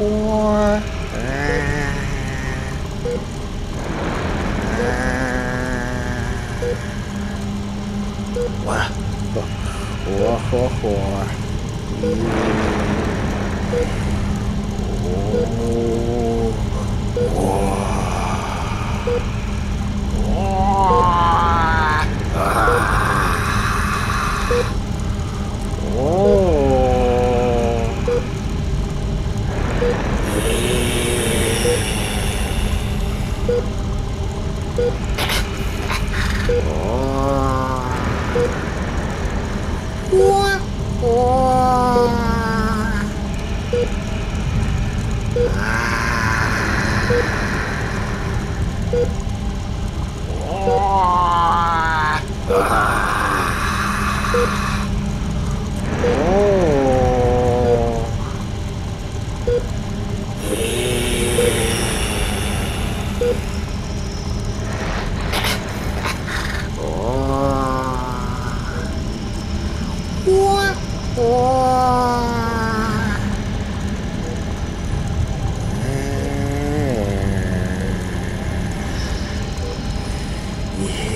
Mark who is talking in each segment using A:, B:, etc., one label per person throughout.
A: or... Oh. Ah! ah.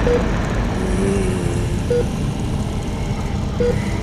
A: Thank you.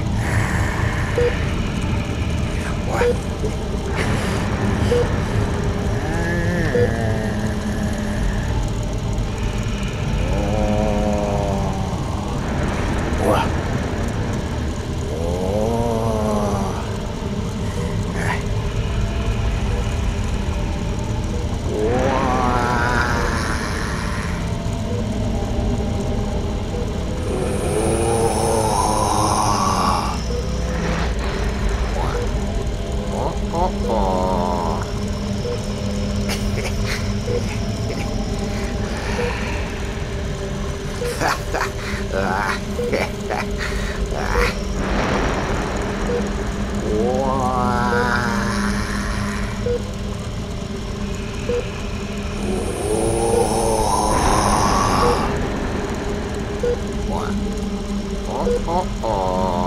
A: Oh, oh. oh, oh.